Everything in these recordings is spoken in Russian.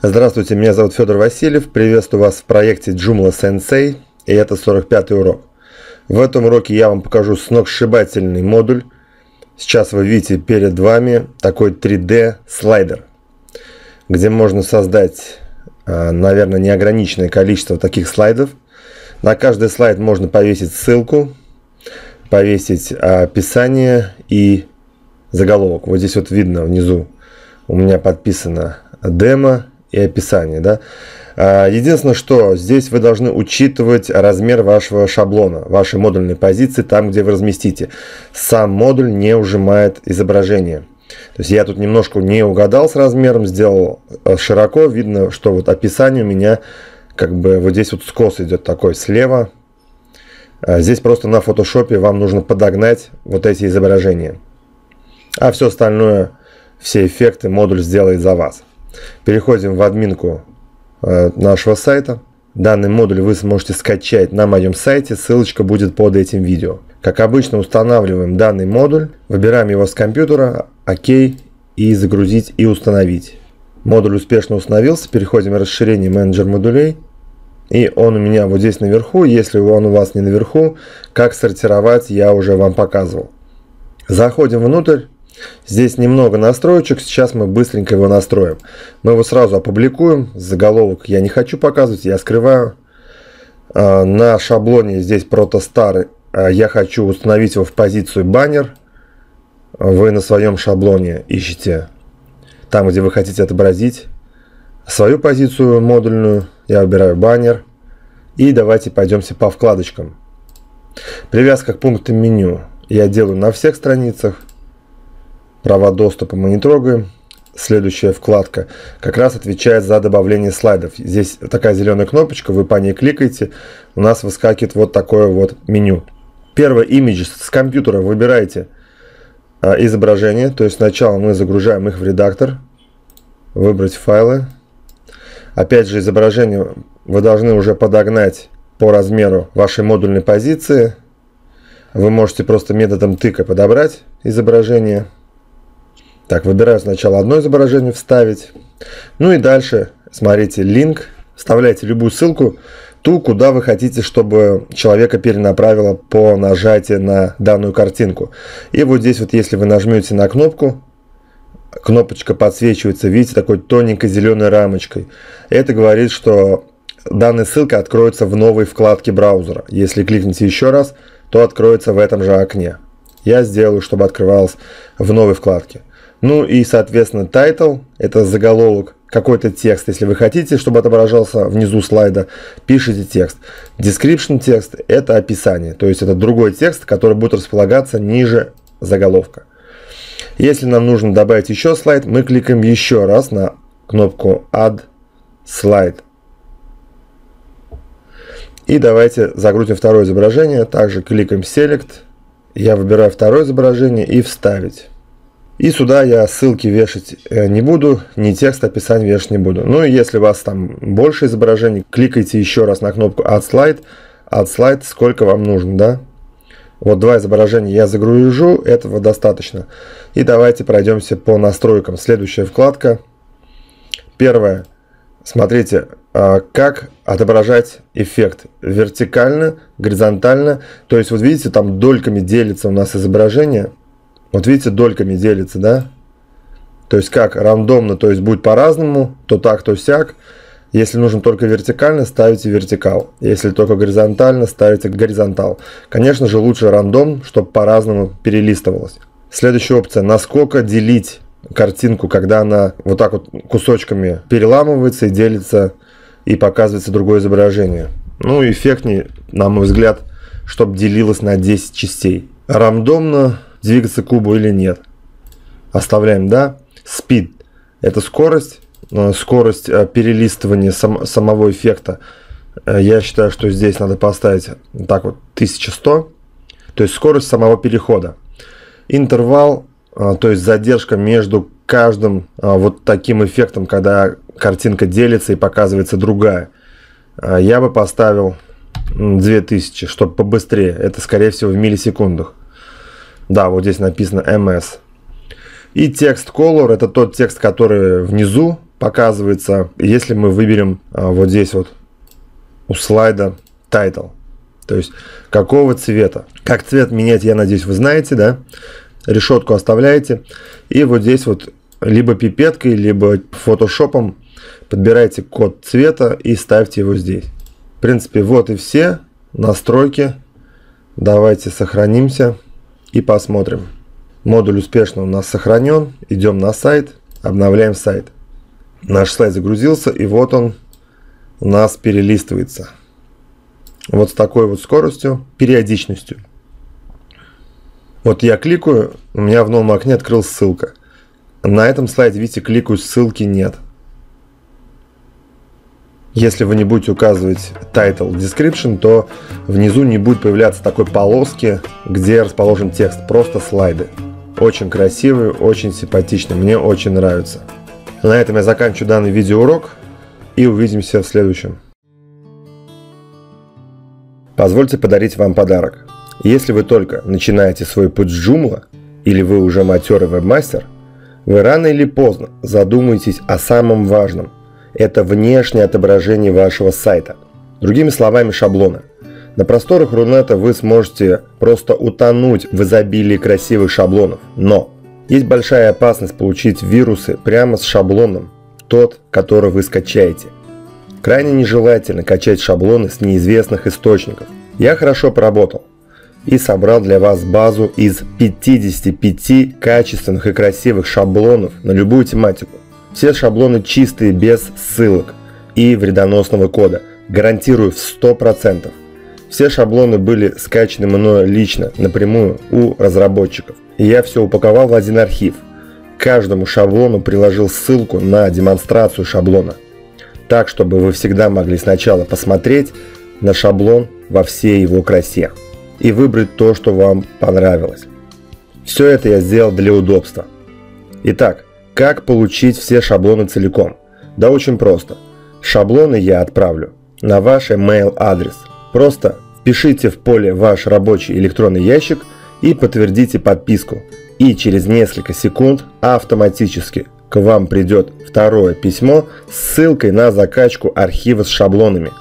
Здравствуйте, меня зовут Федор Васильев. Приветствую вас в проекте Joomla Sensei. И это 45 урок. В этом уроке я вам покажу сногсшибательный модуль. Сейчас вы видите перед вами такой 3D слайдер, где можно создать, а, наверное, неограниченное количество таких слайдов. На каждый слайд можно повесить ссылку, повесить описание и заголовок. Вот здесь вот видно внизу у меня подписано демо и описание. Да? А, единственное, что здесь вы должны учитывать размер вашего шаблона, вашей модульной позиции, там, где вы разместите. Сам модуль не ужимает изображение. То есть я тут немножко не угадал с размером, сделал э, широко. Видно, что вот описание у меня как бы вот здесь вот скос идет такой слева. А здесь просто на фотошопе вам нужно подогнать вот эти изображения. А все остальное, все эффекты модуль сделает за вас. Переходим в админку э, нашего сайта. Данный модуль вы сможете скачать на моем сайте, ссылочка будет под этим видео. Как обычно устанавливаем данный модуль, выбираем его с компьютера, ОК и загрузить и установить. Модуль успешно установился, переходим в расширение менеджер модулей. И он у меня вот здесь наверху, если он у вас не наверху, как сортировать я уже вам показывал. Заходим внутрь, Здесь немного настроечек, сейчас мы быстренько его настроим. Мы его сразу опубликуем, заголовок я не хочу показывать, я скрываю. А, на шаблоне здесь протостар, а, я хочу установить его в позицию баннер. Вы на своем шаблоне ищете там, где вы хотите отобразить свою позицию модульную. Я выбираю баннер. И давайте пойдемте по вкладочкам. Привязка к пунктам меню я делаю на всех страницах. Права доступа мы не трогаем. Следующая вкладка как раз отвечает за добавление слайдов. Здесь такая зеленая кнопочка, вы по ней кликаете, у нас выскакивает вот такое вот меню. Первое, имидж с компьютера выбираете а, изображение, то есть сначала мы загружаем их в редактор, выбрать файлы. Опять же, изображение вы должны уже подогнать по размеру вашей модульной позиции. Вы можете просто методом тыка подобрать изображение. Так, выбираю сначала одно изображение вставить. Ну и дальше, смотрите, линк. Вставляйте любую ссылку, ту, куда вы хотите, чтобы человека перенаправило по нажатию на данную картинку. И вот здесь вот, если вы нажмете на кнопку, кнопочка подсвечивается, видите, такой тоненькой зеленой рамочкой. Это говорит, что данная ссылка откроется в новой вкладке браузера. Если кликните еще раз, то откроется в этом же окне. Я сделаю, чтобы открывалось в новой вкладке. Ну и, соответственно, title – это заголовок, какой-то текст. Если вы хотите, чтобы отображался внизу слайда, пишите текст. Description текст – это описание, то есть это другой текст, который будет располагаться ниже заголовка. Если нам нужно добавить еще слайд, мы кликаем еще раз на кнопку Add Slide. И давайте загрузим второе изображение. Также кликаем Select. Я выбираю второе изображение и Вставить. И сюда я ссылки вешать э, не буду, ни текст описания вешать не буду. Ну и если у вас там больше изображений, кликайте еще раз на кнопку Add Slide. Add Slide, сколько вам нужно, да? Вот два изображения я загружу, этого достаточно. И давайте пройдемся по настройкам. Следующая вкладка. Первое. Смотрите, а, как отображать эффект вертикально, горизонтально. То есть вот видите, там дольками делится у нас изображение. Вот видите, дольками делится, да? То есть как рандомно, то есть будет по-разному, то так, то сяк. Если нужно только вертикально, ставите вертикал. Если только горизонтально, ставите горизонтал. Конечно же, лучше рандом, чтобы по-разному перелистывалось. Следующая опция. Насколько делить картинку, когда она вот так вот кусочками переламывается и делится и показывается другое изображение. Ну, эффектнее, на мой взгляд, чтобы делилось на 10 частей. Рандомно двигаться кубу или нет. Оставляем «да». Speed – это скорость, э, скорость э, перелистывания сам, самого эффекта. Э, я считаю, что здесь надо поставить так вот 1100, то есть скорость самого перехода. Интервал, то есть задержка между каждым вот таким эффектом, когда картинка делится и показывается другая. Я бы поставил 2000, чтобы побыстрее. Это, скорее всего, в миллисекундах. Да, вот здесь написано MS. И текст color это тот текст, который внизу показывается, если мы выберем а, вот здесь вот у слайда title. То есть какого цвета. Как цвет менять, я надеюсь, вы знаете, да? Решетку оставляете. И вот здесь вот либо пипеткой, либо фотошопом подбирайте код цвета и ставьте его здесь. В принципе, вот и все настройки. Давайте сохранимся и посмотрим. Модуль успешно у нас сохранен. Идем на сайт, обновляем сайт. Наш сайт загрузился и вот он у нас перелистывается. Вот с такой вот скоростью, периодичностью. Вот я кликаю, у меня в новом окне открылась ссылка. На этом слайде, видите, кликаю, ссылки нет. Если вы не будете указывать title description, то внизу не будет появляться такой полоски, где расположен текст, просто слайды. Очень красивый, очень симпатичный, мне очень нравится. На этом я заканчиваю данный видеоурок и увидимся в следующем. Позвольте подарить вам подарок. Если вы только начинаете свой путь с Joomla, или вы уже матерый вебмастер, вы рано или поздно задумаетесь о самом важном – это внешнее отображение вашего сайта. Другими словами, шаблоны. На просторах Рунета вы сможете просто утонуть в изобилии красивых шаблонов, но есть большая опасность получить вирусы прямо с шаблоном, тот, который вы скачаете. Крайне нежелательно качать шаблоны с неизвестных источников. Я хорошо поработал и собрал для вас базу из 55 качественных и красивых шаблонов на любую тематику. Все шаблоны чистые, без ссылок и вредоносного кода. Гарантирую в 100%. Все шаблоны были скачаны мною лично, напрямую у разработчиков. И я все упаковал в один архив. К каждому шаблону приложил ссылку на демонстрацию шаблона. Так, чтобы вы всегда могли сначала посмотреть на шаблон во всей его красе и выбрать то, что вам понравилось. Все это я сделал для удобства. Итак, как получить все шаблоны целиком? Да очень просто. Шаблоны я отправлю на ваш email адрес – Просто впишите в поле ваш рабочий электронный ящик и подтвердите подписку. И через несколько секунд автоматически к вам придет второе письмо с ссылкой на закачку архива с шаблонами.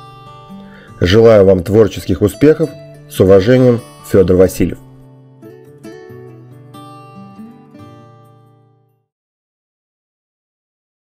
Желаю вам творческих успехов. С уважением, Федор Васильев.